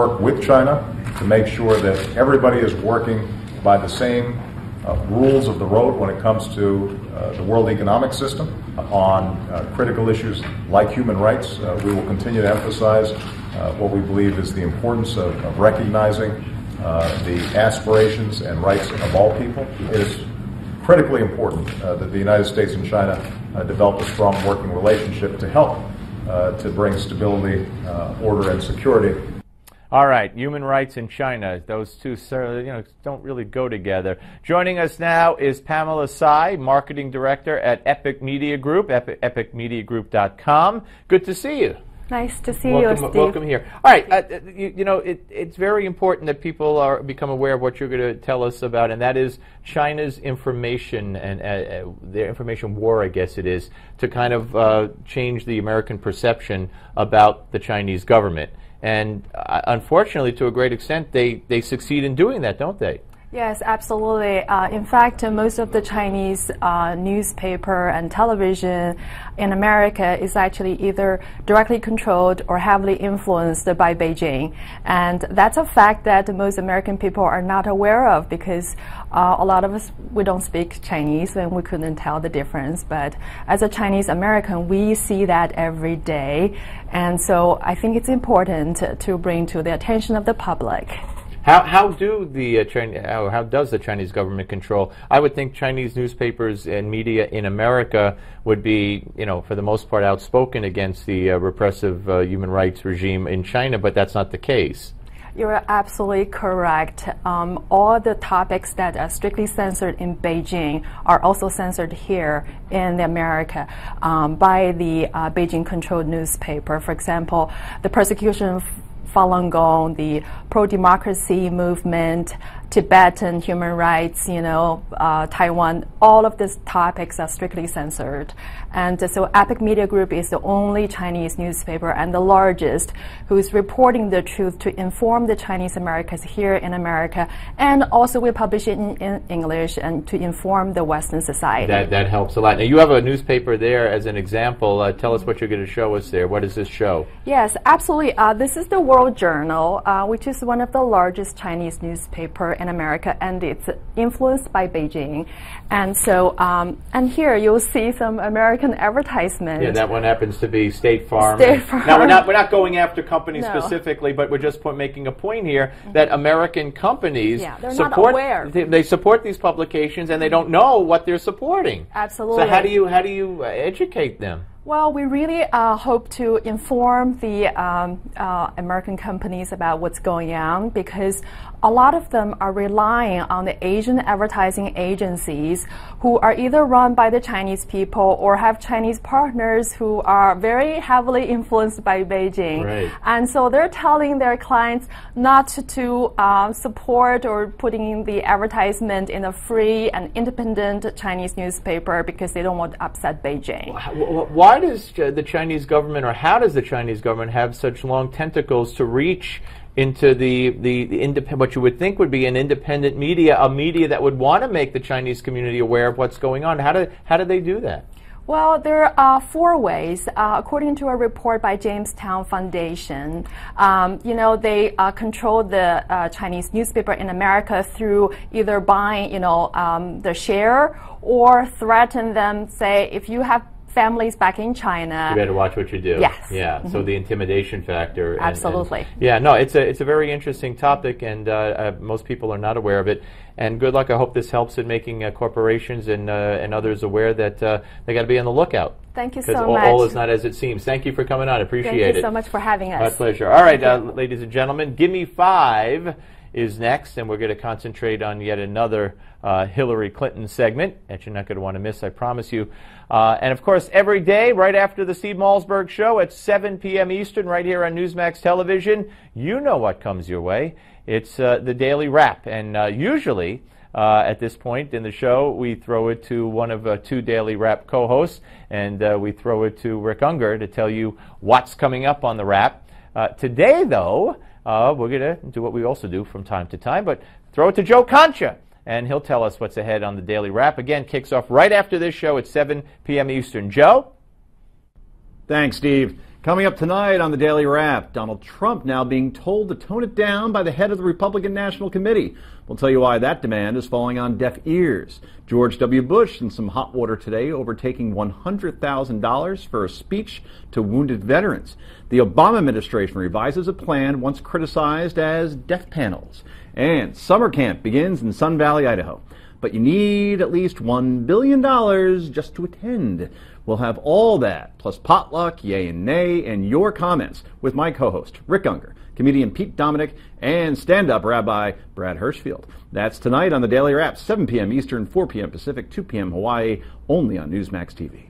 work with China to make sure that everybody is working by the same uh, rules of the road when it comes to uh, the world economic system on uh, critical issues like human rights. Uh, we will continue to emphasize uh, what we believe is the importance of, of recognizing uh, the aspirations and rights of all people. It is critically important that the United States and China develop a strong working relationship to help to bring stability, order, and security all right, human rights in China. Those two you know, don't really go together. Joining us now is Pamela Tsai, Marketing Director at Epoch Media Group, epoch, epochmediagroup.com. Good to see you. Nice to see welcome, you, Steve. Welcome here. All right, uh, you, you, know, it, it's very important that people are become aware of what you're going to tell us about, and that is China's information and uh, uh, their information war, I guess it is, to kind of uh, change the American perception about the Chinese government. And uh, unfortunately, to a great extent, they, they succeed in doing that, don't they? Yes, absolutely. Uh, in fact, uh, most of the Chinese uh, newspaper and television in America is actually either directly controlled or heavily influenced by Beijing. And that's a fact that most American people are not aware of because uh, a lot of us, we don't speak Chinese and we couldn't tell the difference. But as a Chinese American, we see that every day. And so I think it's important to bring to the attention of the public. How, how do the uh, Chinese, how, how does the Chinese government control? I would think Chinese newspapers and media in America would be, you know, for the most part, outspoken against the uh, repressive uh, human rights regime in China, but that's not the case. You're absolutely correct. Um, all the topics that are strictly censored in Beijing are also censored here in America um, by the uh, Beijing-controlled newspaper. For example, the persecution Falun Gong, the pro-democracy movement, Tibetan human rights, you know, uh, Taiwan, all of these topics are strictly censored. And so Epoch Media Group is the only Chinese newspaper and the largest who is reporting the truth to inform the Chinese Americans here in America. And also we publish it in, in English and to inform the Western society. That, that helps a lot. Now you have a newspaper there as an example. Uh, tell us what you're going to show us there. What does this show? Yes, absolutely. Uh, this is the World Journal, uh, which is one of the largest Chinese newspaper in America, and it's influenced by Beijing. And so, um, and here you'll see some American advertisements. Yeah, that one happens to be State Farm. State Farm. Now we're not we're not going after companies no. specifically, but we're just put, making a point here that American companies yeah, support they, they, support these publications and they don't know what they're supporting. Absolutely. So how do you how do you educate them? Well, we really uh, hope to inform the um, uh, American companies about what's going on because a lot of them are relying on the Asian advertising agencies who are either run by the Chinese people or have Chinese partners who are very heavily influenced by Beijing. Right. And so they're telling their clients not to uh, support or putting in the advertisement in a free and independent Chinese newspaper because they don't want to upset Beijing. Why does the Chinese government or how does the Chinese government have such long tentacles to reach into the, the, the independent, what you would think would be an independent media, a media that would want to make the Chinese community aware of what's going on. How do, how do they do that? Well, there are four ways. Uh, according to a report by Jamestown Foundation, um, you know, they uh, control the uh, Chinese newspaper in America through either buying, you know, um, the share or threaten them, say, if you have families back in China. You better watch what you do. Yes. Yeah. Mm-hmm. So the intimidation factor. And, Absolutely. And yeah. No, it's a it's a very interesting topic, and uh, uh, most people are not aware of it. And good luck. I hope this helps in making uh, corporations and uh, and others aware that uh, they got to be on the lookout. Thank you so all, much. all is not as it seems. Thank you for coming on. Appreciate it. Thank you so much for having us. My pleasure. All right, uh, ladies and gentlemen, give me five is next, and we're going to concentrate on yet another uh, Hillary Clinton segment that you're not going to want to miss, I promise you. Uh, and of course, every day, right after the Steve Malzberg show at 7 p.m. Eastern, right here on Newsmax Television, you know what comes your way. It's uh, the Daily Wrap. And uh, usually, uh, at this point in the show, we throw it to one of uh, two Daily Wrap co hosts, and we throw it to Rick Unger to tell you what's coming up on the wrap. today, though, uh, we're going to do what we also do from time to time, but throw it to Joe Concha, and he'll tell us what's ahead on the Daily Wrap. Again, kicks off right after this show at 7 p.m. Eastern. Joe? Thanks, Steve. Coming up tonight on the Daily Wrap, Donald Trump now being told to tone it down by the head of the Republican National Committee. We'll tell you why that demand is falling on deaf ears. George W. Bush in some hot water today over taking $100,000 for a speech to wounded veterans. The Obama administration revises a plan once criticized as death panels. And summer camp begins in Sun Valley, Idaho. But you need at least $1 billion just to attend. We'll have all that, plus potluck, yay and nay, and your comments with my co host, Rick Unger, comedian Pete Dominick, and stand up rabbi Brad Hirschfield. That's tonight on the Daily Wrap, 7 p.m. Eastern, 4 p.m. Pacific, 2 p.m. Hawaii, only on Newsmax TV.